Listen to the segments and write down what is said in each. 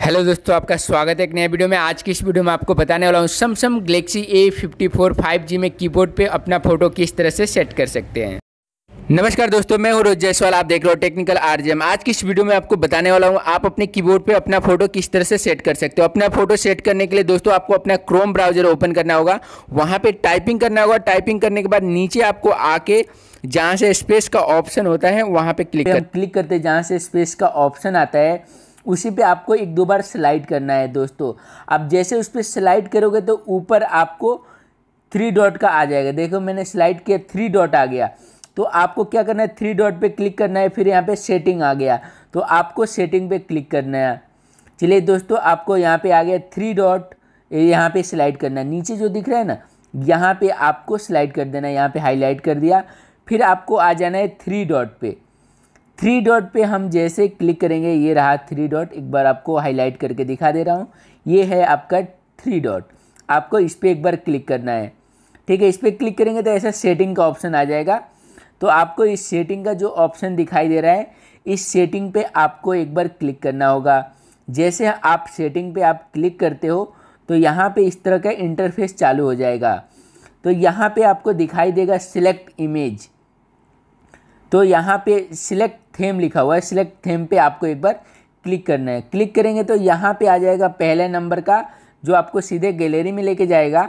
Hello दोस्तों आपका स्वागत है एक नए वीडियो में। आज की इस वीडियो में आपको बताने वाला हूँ Samsung Galaxy A fifty four five G में कीबोर्ड पे अपना फ़ोटो किस तरह से सेट कर सकते हैं। नमस्कार दोस्तों मैं हूँ रोज जायसवाल आप देख रहे हो टेक्निकल आरजेएम आज की इस वीडियो में आपको बताने वाला हूँ आप अपने कीबोर्ड पे अपना फ़ोटो किस तरह से सेट कर सकते हो। अपना फ़ोटो सेट करने के लिए दोस्तों आपको अपना क्रोम ब्राउज़र ओपन करना होगा। वहाँ पे टाइपिंग करना होगा। टाइपिंग करने के बाद नीचे आपको आके जहाँ से स्पेस का ऑप्शन होता है वहाँ पे क्लिक कर क्लिक करते जहाँ से स्पेस का ऑप्शन आता है। उसी पे आपको एक दो बार स्लाइड करना है दोस्तों। आप जैसे उस पर स्लाइड करोगे तो ऊपर आपको थ्री डॉट का आ जाएगा। देखो, मैंने स्लाइड किया थ्री डॉट आ गया। तो आपको क्या करना है? थ्री डॉट पे क्लिक करना है, फिर यहाँ पे सेटिंग आ गया। तो आपको सेटिंग पे क्लिक करना है। चलिए दोस्तों, आपको यहाँ पे आ गया थ्री डॉट यहाँ पे स्लाइड करना है। नीचे जो दिख रहा है ना, यहाँ पे आपको स्लाइड कर देना है, यहाँ पे हाईलाइट कर दिया। फिर आपको आ जाना है थ्री डॉट पे। थ्री डॉट पे हम जैसे क्लिक करेंगे, ये रहा थ्री डॉट। एक बार आपको हाईलाइट करके दिखा दे रहा हूँ। ये है आपका थ्री डॉट। आपको इस पर एक बार क्लिक करना है। ठीक है, इस पर क्लिक करेंगे तो ऐसा सेटिंग का ऑप्शन आ जाएगा। तो आपको इस सेटिंग का जो ऑप्शन दिखाई दे रहा है, इस सेटिंग पे आपको एक बार क्लिक करना होगा। जैसे आप सेटिंग पे आप क्लिक करते हो तो यहाँ पे इस तरह का इंटरफेस चालू हो जाएगा। तो यहाँ पे आपको दिखाई देगा सिलेक्ट इमेज तो यहाँ पे सिलेक्ट थेम लिखा हुआ है। सिलेक्ट थेम पे आपको एक बार क्लिक करना है। क्लिक करेंगे तो यहाँ पे आ जाएगा पहले नंबर का, जो आपको सीधे गैलरी में लेके जाएगा।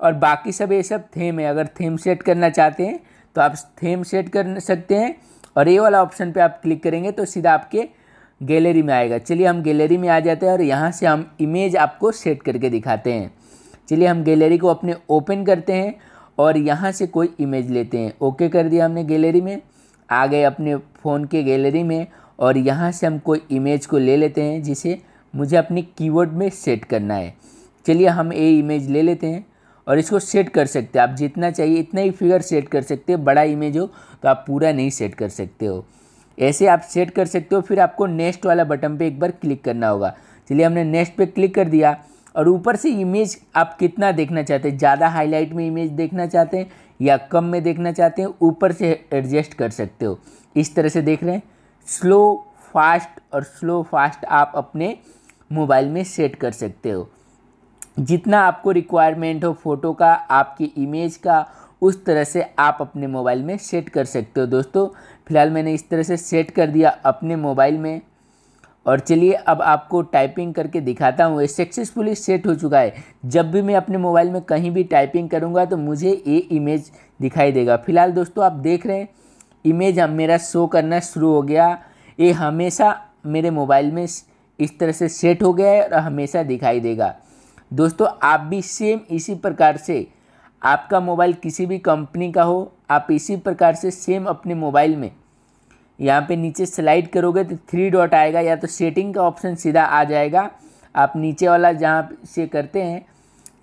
और बाकी सब, ये सब थेम है। अगर थेम सेट करना चाहते हैं तो आप थेम सेट कर सकते हैं। और ये वाला ऑप्शन पे आप क्लिक करेंगे तो सीधा आपके गैलरी में आएगा। चलिए हम गैलरी में आ जाते हैं और यहाँ से हम इमेज आपको सेट करके दिखाते हैं। चलिए हम गैलरी को अपने ओपन करते हैं और यहाँ से कोई इमेज लेते हैं। ओके कर दिया हमने गैलरी में। आ गए अपने फ़ोन के गैलरी में और यहाँ से हम कोई इमेज को ले लेते हैं, जिसे मुझे अपनी कीबोर्ड में सेट करना है। चलिए हम ये इमेज ले लेते हैं और इसको सेट कर सकते हैं। आप जितना चाहिए इतना ही फिगर सेट कर सकते हैं, बड़ा इमेज हो तो आप पूरा नहीं सेट कर सकते हो। ऐसे आप सेट कर सकते हो, फिर आपको नेक्स्ट वाला बटन पे एक बार क्लिक करना होगा। चलिए हमने नेक्स्ट पे क्लिक कर दिया और ऊपर से इमेज आप कितना देखना चाहते हैं? ज़्यादा हाईलाइट में इमेज देखना चाहते हैं या कम में देखना चाहते हैं, ऊपर से एडजस्ट कर सकते हो। इस तरह से देख रहे हैं स्लो फास्ट और स्लो फास्ट आप अपने मोबाइल में सेट कर सकते हो। जितना आपको रिक्वायरमेंट हो, फ़ोटो का, आपकी इमेज का, उस तरह से आप अपने मोबाइल में सेट कर सकते हो। दोस्तों, फ़िलहाल मैंने इस तरह से सेट कर दिया अपने मोबाइल में। और चलिए अब आपको टाइपिंग करके दिखाता हूँ। ये सक्सेसफुली सेट हो चुका है। जब भी मैं अपने मोबाइल में कहीं भी टाइपिंग करूँगा तो मुझे ये इमेज दिखाई देगा। फ़िलहाल दोस्तों, आप देख रहे हैं इमेज अब मेरा शो करना शुरू हो गया। ये हमेशा मेरे मोबाइल में इस तरह से सेट हो गया है और हमेशा दिखाई देगा। दोस्तों, आप भी सेम इसी प्रकार से आपका मोबाइल किसी भी कंपनी का हो, आप इसी प्रकार से सेम अपने मोबाइल में यहाँ पे नीचे स्लाइड करोगे तो थ्री डॉट आएगा, या तो सेटिंग का ऑप्शन सीधा आ जाएगा। आप नीचे वाला जहाँ से करते हैं,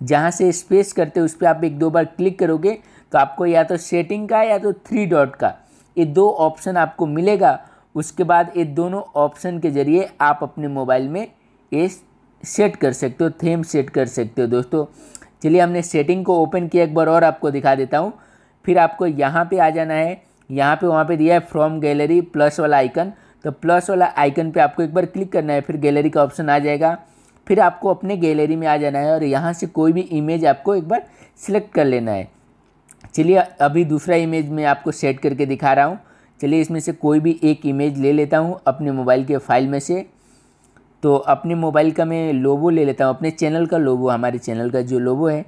जहाँ से स्पेस करते हैं, उस पर आप एक दो बार क्लिक करोगे तो आपको या तो सेटिंग का या तो थ्री डॉट का, ये दो ऑप्शन आपको मिलेगा। उसके बाद ये दोनों ऑप्शन के ज़रिए आप अपने मोबाइल में ये सेट कर सकते हो थेम सेट कर सकते हो। दोस्तों, चलिए हमने सेटिंग को ओपन किया, एक बार और आपको दिखा देता हूँ। फिर आपको यहाँ पे आ जाना है। यहाँ पे वहाँ पे दिया है फ्रॉम गैलरी प्लस वाला आइकन तो प्लस वाला आइकन पे आपको एक बार क्लिक करना है, फिर गैलरी का ऑप्शन आ जाएगा। फिर आपको अपने गैलरी में आ जाना है और यहाँ से कोई भी इमेज आपको एक बार सिलेक्ट कर लेना है। चलिए अभी दूसरा इमेज मैं आपको सेट करके दिखा रहा हूँ। चलिए इसमें से कोई भी एक इमेज ले लेता हूँ अपने मोबाइल के फ़ाइल में से। तो अपने मोबाइल का मैं लोबो ले लेता हूँ, अपने चैनल का लोबो हमारे चैनल का जो लोबो है,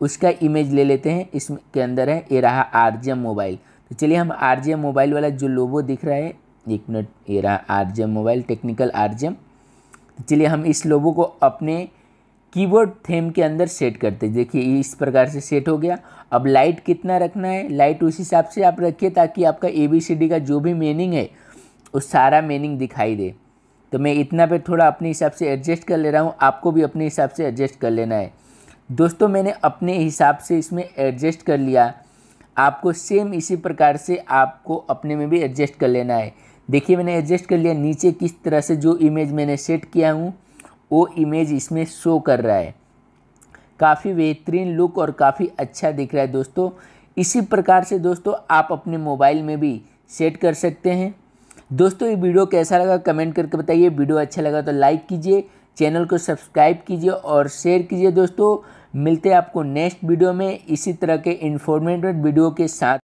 उसका इमेज ले लेते हैं। इसके अंदर है, ये रहा आर मोबाइल तो चलिए हम आरजेएम मोबाइल वाला जो लोबो दिख रहा है, एक मिनट, ये रहा आरजेएम मोबाइल टेक्निकल आर तो चलिए हम इस लोबो को अपने कीबोर्ड थेम के अंदर सेट करते हैं। देखिए इस प्रकार से सेट हो गया। अब लाइट कितना रखना है? लाइट उस हिसाब से आप रखिए ताकि आपका ए बी सी डी का जो भी मीनिंग है, वो सारा मीनिंग दिखाई दे। तो मैं इतना पे थोड़ा अपने हिसाब से एडजस्ट कर ले रहा हूँ। आपको भी अपने हिसाब से एडजस्ट कर लेना है। दोस्तों, मैंने अपने हिसाब से इसमें एडजस्ट कर लिया। आपको सेम इसी प्रकार से आपको अपने में भी एडजस्ट कर लेना है। देखिए, मैंने एडजस्ट कर लिया। नीचे किस तरह से जो इमेज मैंने सेट किया हूँ, वो इमेज इसमें शो कर रहा है। काफ़ी बेहतरीन लुक और काफ़ी अच्छा दिख रहा है दोस्तों। इसी प्रकार से दोस्तों, आप अपने मोबाइल में भी सेट कर सकते हैं। दोस्तों, ये वीडियो कैसा लगा? कमेंट करके बताइए। वीडियो अच्छा लगा तो लाइक कीजिए। चैनल को सब्सक्राइब कीजिए और शेयर कीजिए दोस्तों। मिलते हैं आपको नेक्स्ट वीडियो में। इसी तरह के इन्फॉर्मेटिव वीडियो के साथ।